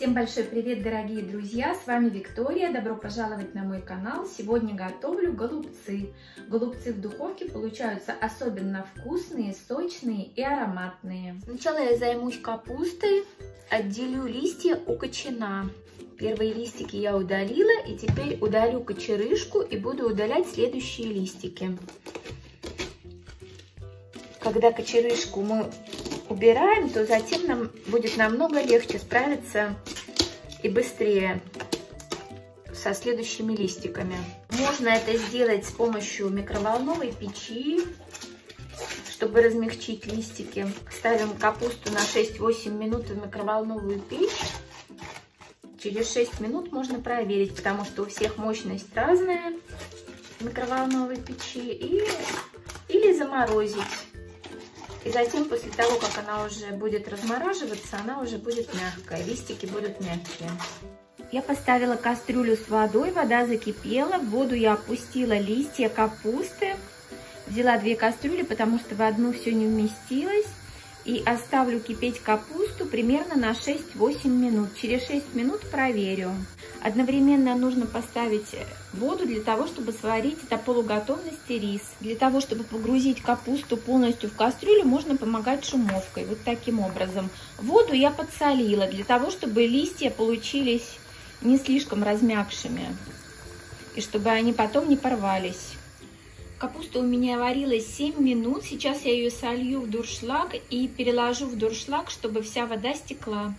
Всем большой привет, дорогие друзья! С вами Виктория. Добро пожаловать на мой канал. Сегодня готовлю голубцы. Голубцы в духовке получаются особенно вкусные, сочные и ароматные. Сначала я займусь капустой. Отделю листья у кочана. Первые листики я удалила и теперь удалю кочерышку и буду удалять следующие листики. Когда кочерышку мы убираем, то затем нам будет намного легче справиться и быстрее со следующими листиками. Можно это сделать с помощью микроволновой печи, чтобы размягчить листики. Ставим капусту на 6-8 минут в микроволновую печь. Через 6 минут можно проверить, потому что у всех мощность разная микроволновой печи. И, или заморозить. И затем, после того, как она уже будет размораживаться, она уже будет мягкая, листики будут мягкие. Я поставила кастрюлю с водой, вода закипела, в воду я опустила листья капусты. Взяла две кастрюли, потому что в одну все не вместилось. И оставлю кипеть капусту примерно на 6-8 минут. Через 6 минут проверю. Одновременно нужно поставить воду для того, чтобы сварить до полуготовности рис. Для того, чтобы погрузить капусту полностью в кастрюлю, можно помогать шумовкой. Вот таким образом. Воду я подсолила, для того, чтобы листья получились не слишком размягшими. И чтобы они потом не порвались. Капуста у меня варилась 7 минут. Сейчас я ее солью в дуршлаг и переложу в дуршлаг, чтобы вся вода стекла.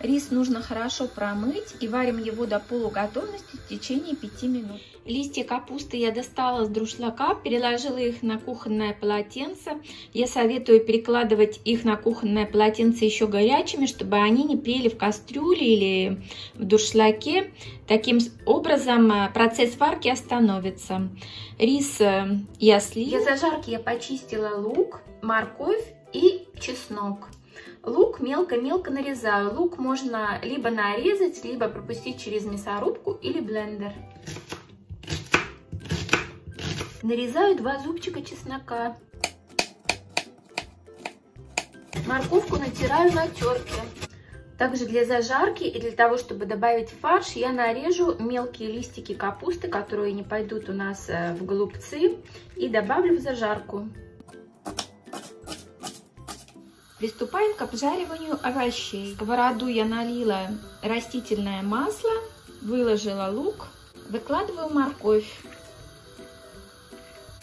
Рис нужно хорошо промыть и варим его до полуготовности в течение 5 минут. Листья капусты я достала с друшлака, переложила их на кухонное полотенце. Я советую перекладывать их на кухонное полотенце еще горячими, чтобы они не прели в кастрюле или в дуршлаке. Таким образом э, процесс варки остановится. Рис э, я слила. Для зажарки я почистила лук, морковь и чеснок. Лук мелко-мелко нарезаю. Лук можно либо нарезать, либо пропустить через мясорубку или блендер. Нарезаю два зубчика чеснока. Морковку натираю на терке. Также для зажарки и для того, чтобы добавить фарш, я нарежу мелкие листики капусты, которые не пойдут у нас э, в голубцы, и добавлю в зажарку. Приступаем к обжариванию овощей. В сковороду я налила растительное масло, выложила лук, выкладываю морковь.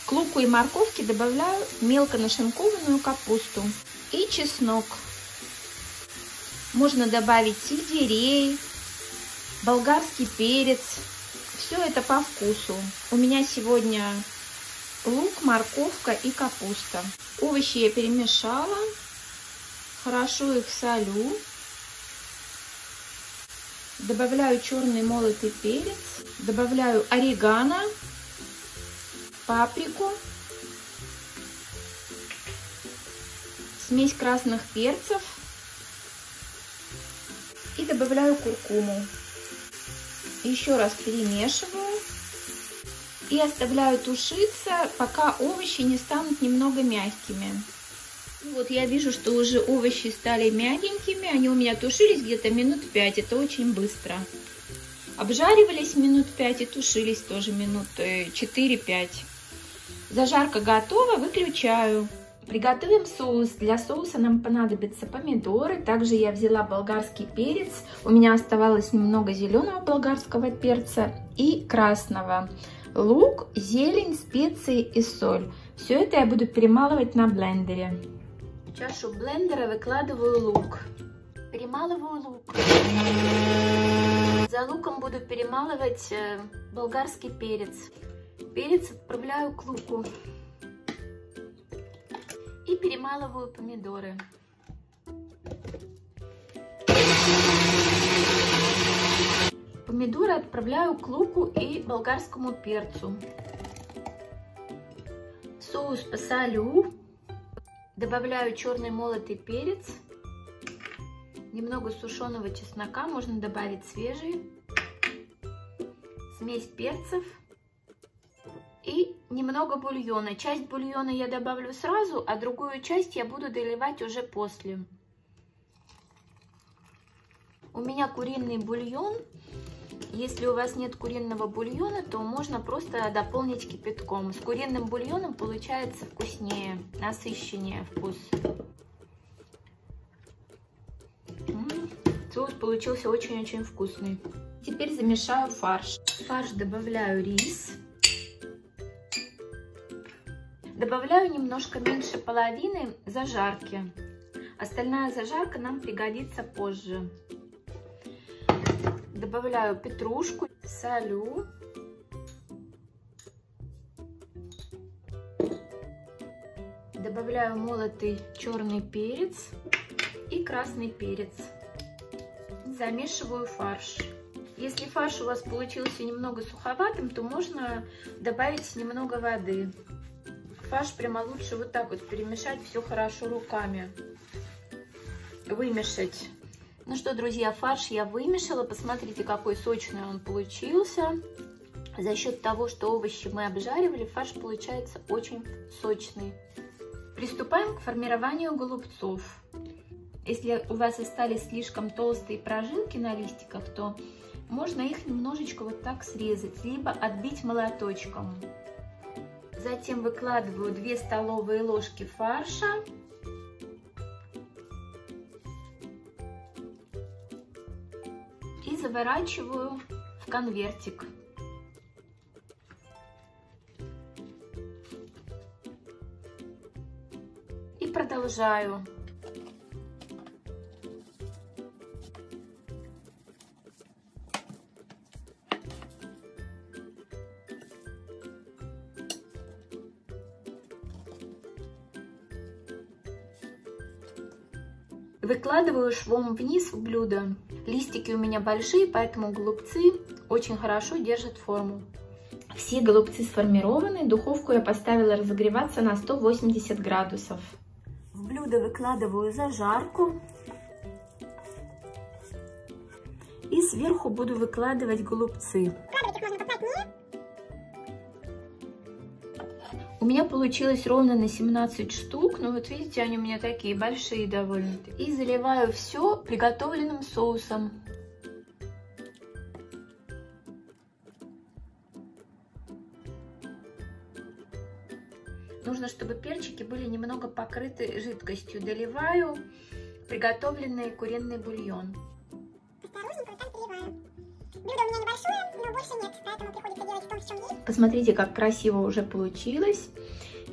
К луку и морковке добавляю мелко нашинкованную капусту и чеснок. Можно добавить сельдерей, болгарский перец. Все это по вкусу. У меня сегодня лук, морковка и капуста. Овощи я перемешала. Хорошо их солю. Добавляю черный молотый перец. Добавляю орегано, паприку, смесь красных перцев и добавляю куркуму. Еще раз перемешиваю и оставляю тушиться, пока овощи не станут немного мягкими. Вот я вижу, что уже овощи стали мягенькими, они у меня тушились где-то минут 5, это очень быстро. Обжаривались минут 5 и тушились тоже минут 4-5. Э, Зажарка готова, выключаю. Приготовим соус. Для соуса нам понадобятся помидоры. Также я взяла болгарский перец. У меня оставалось немного зеленого болгарского перца и красного. Лук, зелень, специи и соль. Все это я буду перемалывать на блендере. Чашу блендера выкладываю лук. Перемалываю лук. За луком буду перемалывать э, болгарский перец. Перец отправляю к луку. И перемалываю помидоры. Помидоры отправляю к луку и болгарскому перцу. Соус посолю. Добавляю черный молотый перец, немного сушеного чеснока, можно добавить свежий, смесь перцев и немного бульона. Часть бульона я добавлю сразу, а другую часть я буду доливать уже после. У меня куриный бульон. Если у вас нет куриного бульона, то можно просто дополнить кипятком. С куриным бульоном получается вкуснее, насыщеннее вкус. Соус получился очень-очень вкусный. Теперь замешаю фарш. В фарш добавляю рис. Добавляю немножко меньше половины зажарки. Остальная зажарка нам пригодится позже. Добавляю петрушку, солю. Добавляю молотый черный перец и красный перец. Замешиваю фарш. Если фарш у вас получился немного суховатым, то можно добавить немного воды. Фарш прямо лучше вот так вот перемешать все хорошо руками. Вымешать. Ну что, друзья, фарш я вымешала. Посмотрите, какой сочный он получился. За счет того, что овощи мы обжаривали, фарш получается очень сочный. Приступаем к формированию голубцов. Если у вас остались слишком толстые прожилки на листиках, то можно их немножечко вот так срезать, либо отбить молоточком. Затем выкладываю 2 столовые ложки фарша. Заворачиваю в конвертик. И продолжаю. Выкладываю швом вниз в блюдо. Листики у меня большие, поэтому голубцы очень хорошо держат форму. Все голубцы сформированы. Духовку я поставила разогреваться на 180 градусов. В блюдо выкладываю зажарку. И сверху буду выкладывать голубцы. Меня получилось ровно на 17 штук, но вот видите, они у меня такие большие довольно. И заливаю все приготовленным соусом. Нужно, чтобы перчики были немного покрыты жидкостью. Доливаю приготовленный куриный бульон. Посмотрите, как красиво уже получилось.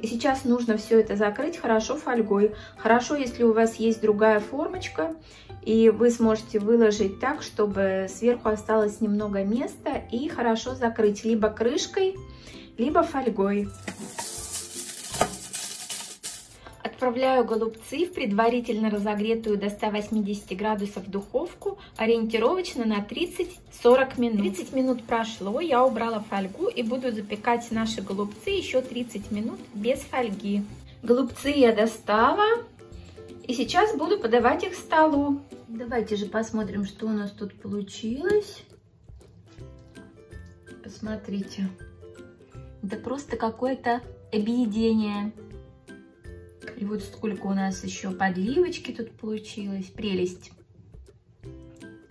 И сейчас нужно все это закрыть хорошо фольгой. Хорошо, если у вас есть другая формочка, и вы сможете выложить так, чтобы сверху осталось немного места, и хорошо закрыть либо крышкой, либо фольгой. Отправляю голубцы в предварительно разогретую до 180 градусов духовку ориентировочно на 30-40 минут. 30 минут прошло, я убрала фольгу и буду запекать наши голубцы еще 30 минут без фольги. Голубцы я достала и сейчас буду подавать их столу. Давайте же посмотрим, что у нас тут получилось. Посмотрите. Это просто какое-то объедение. И вот сколько у нас еще подливочки тут получилось. Прелесть.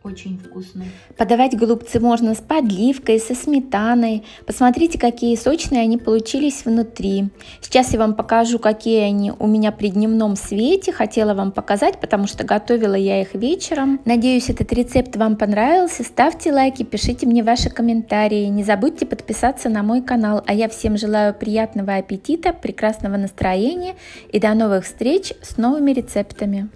Очень вкусно. Подавать голубцы можно с подливкой, со сметаной. Посмотрите, какие сочные они получились внутри. Сейчас я вам покажу, какие они у меня при дневном свете. Хотела вам показать, потому что готовила я их вечером. Надеюсь, этот рецепт вам понравился. Ставьте лайки, пишите мне ваши комментарии. Не забудьте подписаться на мой канал. А я всем желаю приятного аппетита, прекрасного настроения и до новых встреч с новыми рецептами.